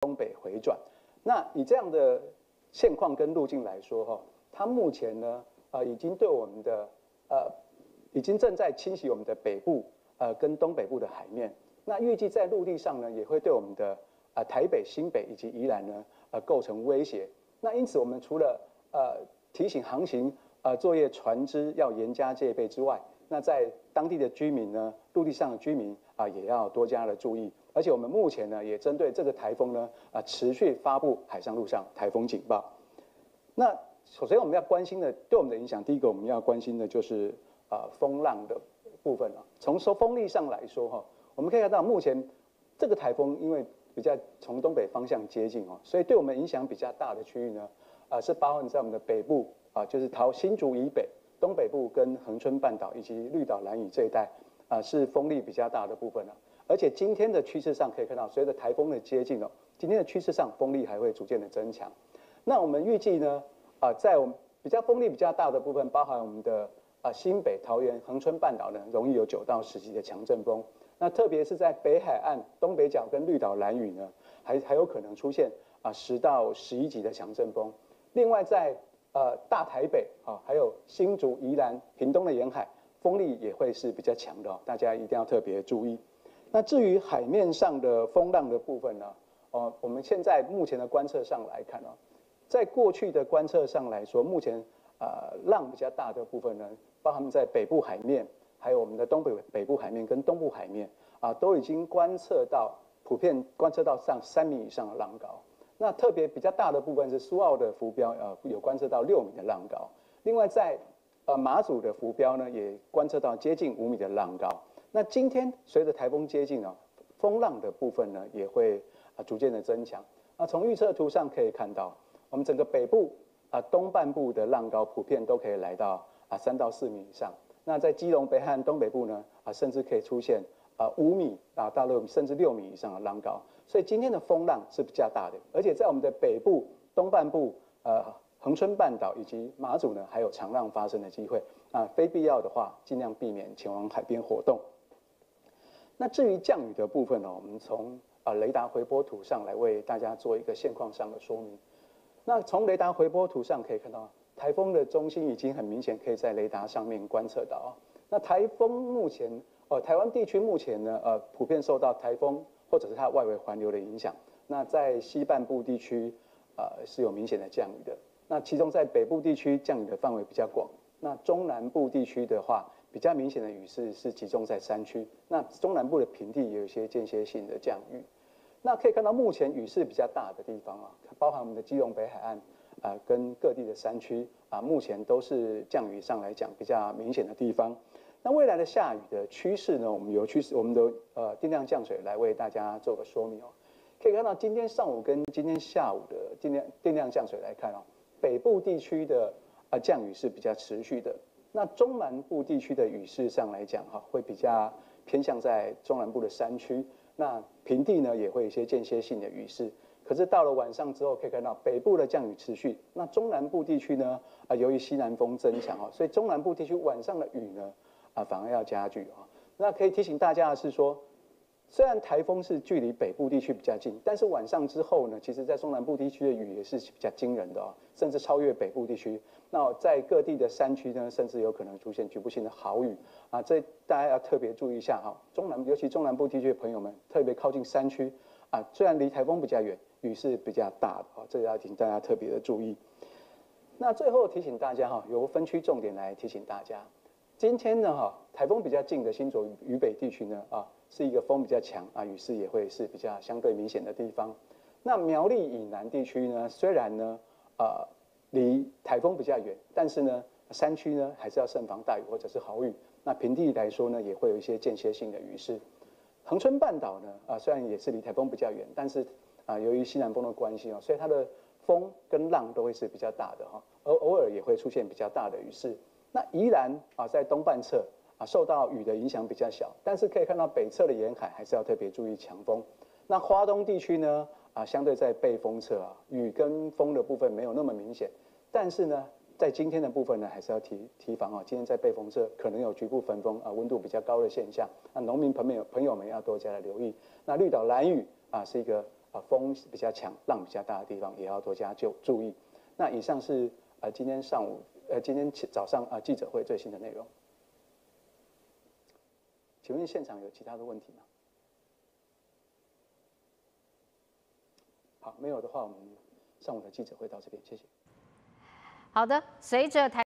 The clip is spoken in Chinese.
东北回转。那以这样的现况跟路径来说，哈，它目前呢，呃，已经对我们的呃，已经正在侵袭我们的北部，呃，跟东北部的海面。那预计在陆地上呢，也会对我们的啊台北、新北以及宜兰呢，呃，构成威胁。那因此，我们除了呃提醒航行呃作业船只要严加戒备之外，那在当地的居民呢，陆地上的居民啊，也要多加的注意。而且我们目前呢，也针对这个台风呢，啊，持续发布海上、陆上台风警报。那首先我们要关心的，对我们的影响，第一个我们要关心的就是啊风浪的部分啊。从说风力上来说哈，我们可以看到目前这个台风因为比较从东北方向接近哦，所以对我们影响比较大的区域呢，啊是包含在我们的北部啊，就是桃新竹以北、东北部跟恒春半岛以及绿岛、蓝屿这一带啊，是风力比较大的部分了。而且今天的趋势上可以看到，随着台风的接近哦，今天的趋势上风力还会逐渐的增强。那我们预计呢，啊，在我们比较风力比较大的部分，包含我们的啊新北、桃园、恒春半岛呢，容易有九到十级的强阵风。那特别是在北海岸、东北角跟绿岛、蓝屿呢，还还有可能出现啊十到十一级的强阵风。另外在呃大台北啊，还有新竹、宜兰、屏东的沿海，风力也会是比较强的哦，大家一定要特别注意。那至于海面上的风浪的部分呢？哦，我们现在目前的观测上来看呢，在过去的观测上来说，目前啊浪比较大的部分呢，包含在北部海面，还有我们的东北北部海面跟东部海面啊，都已经观测到普遍观测到上三米以上的浪高。那特别比较大的部分是苏澳的浮标，呃，有观测到六米的浪高。另外在呃马祖的浮标呢，也观测到接近五米的浪高。那今天随着台风接近啊，风浪的部分呢也会啊逐渐的增强。那从预测图上可以看到，我们整个北部啊东半部的浪高普遍都可以来到啊三到四米以上。那在基隆北岸东北部呢啊甚至可以出现啊五米啊到六甚至六米以上的浪高。所以今天的风浪是比较大的，而且在我们的北部东半部呃恒春半岛以及马祖呢还有长浪发生的机会啊，非必要的话尽量避免前往海边活动。那至于降雨的部分呢，我们从啊雷达回波图上来为大家做一个现况上的说明。那从雷达回波图上可以看到，台风的中心已经很明显可以在雷达上面观测到。那台风目前，呃，台湾地区目前呢，呃，普遍受到台风或者是它外围环流的影响。那在西半部地区，呃，是有明显的降雨的。那其中在北部地区降雨的范围比较广。那中南部地区的话，比较明显的雨势是集中在山区，那中南部的平地也有一些间歇性的降雨。那可以看到目前雨势比较大的地方啊，包含我们的基隆北海岸啊，跟各地的山区啊，目前都是降雨上来讲比较明显的地方。那未来的下雨的趋势呢，我们由趋势我们的呃定量降水来为大家做个说明哦。可以看到今天上午跟今天下午的定量定量降水来看哦，北部地区的啊降雨是比较持续的。那中南部地区的雨势上来讲，哈，会比较偏向在中南部的山区。那平地呢，也会有一些间歇性的雨势。可是到了晚上之后，可以看到北部的降雨持续。那中南部地区呢，啊，由于西南风增强哦，所以中南部地区晚上的雨呢，啊，反而要加剧啊。那可以提醒大家的是说。虽然台风是距离北部地区比较近，但是晚上之后呢，其实在中南部地区的雨也是比较惊人的哦，甚至超越北部地区。那在各地的山区呢，甚至有可能出现局部性的豪雨啊，这大家要特别注意一下哈。中南尤其中南部地区的朋友们，特别靠近山区啊，虽然离台风比较远，雨是比较大的啊，这要请大家特别的注意。那最后提醒大家哈，由分区重点来提醒大家，今天呢哈，台风比较近的新竹渝北地区呢啊。是一个风比较强啊，雨势也会是比较相对明显的地方。那苗栗以南地区呢，虽然呢，呃，离台风比较远，但是呢，山区呢还是要慎防大雨或者是豪雨。那平地来说呢，也会有一些间歇性的雨势。恒春半岛呢，啊，虽然也是离台风比较远，但是啊，由于西南风的关系哦，所以它的风跟浪都会是比较大的哈，而偶尔也会出现比较大的雨势。那宜兰啊，在东半侧。啊，受到雨的影响比较小，但是可以看到北侧的沿海还是要特别注意强风。那华东地区呢，啊，相对在背风侧啊，雨跟风的部分没有那么明显。但是呢，在今天的部分呢，还是要提提防哦。今天在背风侧可能有局部焚风啊，温度比较高的现象。那农民朋友朋友们要多加的留意。那绿岛蓝雨啊，是一个啊风比较强，浪比较大的地方，也要多加就注意。那以上是啊，今天上午，呃，今天早上啊，记者会最新的内容。请问现场有其他的问题吗？好没有的话我们上午的记者会到这边谢谢。好的随着台